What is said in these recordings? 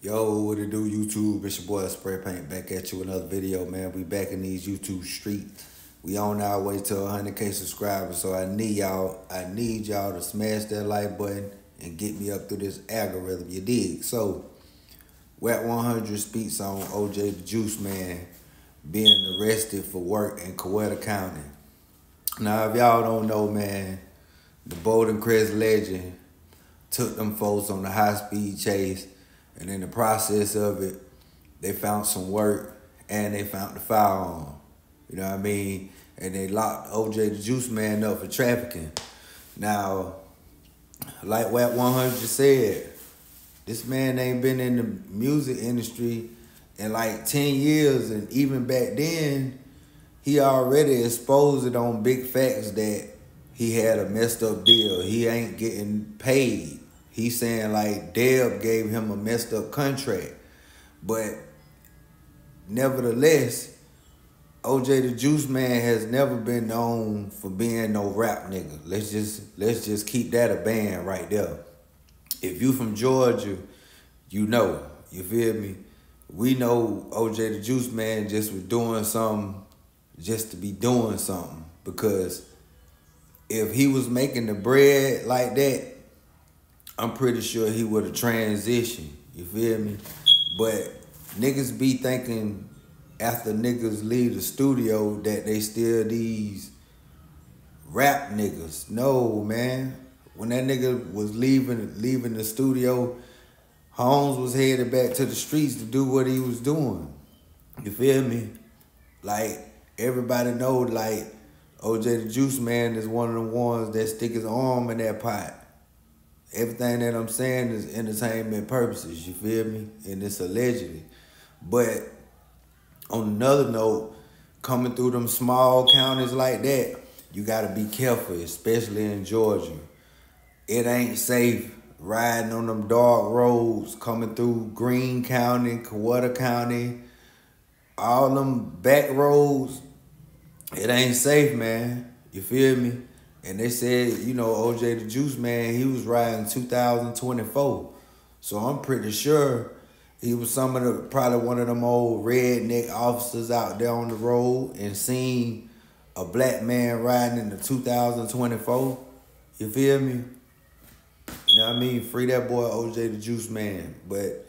Yo, what it do, YouTube? It's your boy Spray Paint back at you another video, man. We back in these YouTube streets. We on our way to 100k subscribers, so I need y'all. I need y'all to smash that like button and get me up through this algorithm. You dig? So, Wack 100 speaks on OJ Da Juiceman being arrested for work in Coweta County. Now, if y'all don't know, man, the Golden Crest legend took them folks on the high speed chase and in the process of it, they found some work and they found the firearm. You know what I mean? And they locked OJ Da Juiceman up for trafficking. Now, like Wack 100 said, this man ain't been in the music industry in like 10 years. And even back then, he already exposed it on big facts that he had a messed up deal. He ain't getting paid. He's saying like Deb gave him a messed up contract. But nevertheless, OJ Da Juiceman has never been known for being no rap nigga. Let's just let's just keep that a band right there. If you from Georgia, you know. You feel me? We know OJ Da Juiceman just was doing something just to be doing something. Because if he was making the bread like that, I'm pretty sure he would have transitioned. You feel me? But niggas be thinking after niggas leave the studio that they still these rap niggas. No, man. When that nigga was leaving leaving the studio, Holmes was headed back to the streets to do what he was doing. You feel me? Like everybody know like OJ Da Juiceman is one of the ones that stick his arm in that pot everything that I'm saying is entertainment purposes, you feel me? And it's allegedly. But on another note, coming through them small counties like that, you gotta be careful, especially in Georgia. It ain't safe riding on them dark roads, coming through Greene County, Coweta County, all them back roads. It ain't safe, man. You feel me? And they said, you know, OJ Da Juiceman, he was riding 2024. So I'm pretty sure he was some of the probably one of them old redneck officers out there on the road and seen a black man riding in the 2024. You feel me? You know what I mean? Free that boy OJ Da Juiceman. But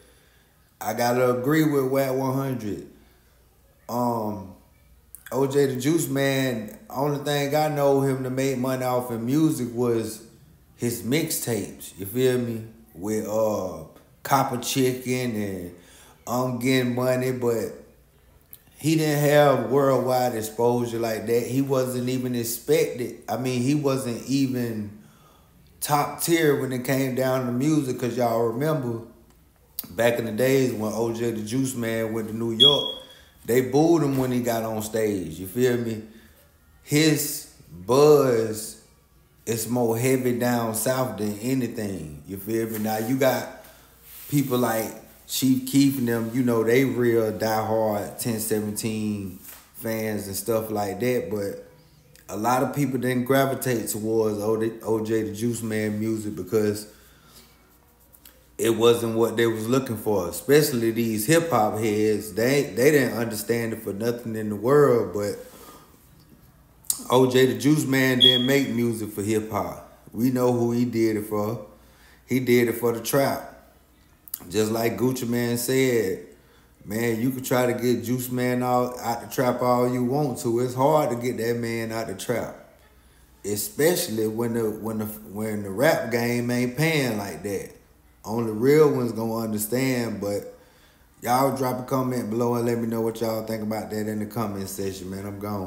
I gotta agree with Wack 100. Um, OJ the Juice Man, only thing I know him to make money off in music was his mixtapes. You feel me? With uh Copper Chicken and I'm getting money, but he didn't have worldwide exposure like that. He wasn't even expected. I mean, he wasn't even top tier when it came down to music, cause y'all remember back in the days when OJ Da Juiceman went to New York they booed him when he got on stage. You feel me? His buzz is more heavy down south than anything. You feel me? Now you got people like Chief Keef and them, you know, they real diehard 1017 fans and stuff like that, but a lot of people didn't gravitate towards OJ Da Juiceman music because it wasn't what they was looking for. Especially these hip hop heads, they they didn't understand it for nothing in the world. But OJ Da Juiceman didn't make music for hip hop. We know who he did it for. He did it for the trap. Just like Gucci Mane said, man, you can try to get Juice Man out, out the trap all you want to. It's hard to get that man out the trap. Especially when the when the when the rap game ain't paying like that. Only real ones gonna understand, but y'all drop a comment below and let me know what y'all think about that in the comment section, man. I'm gone.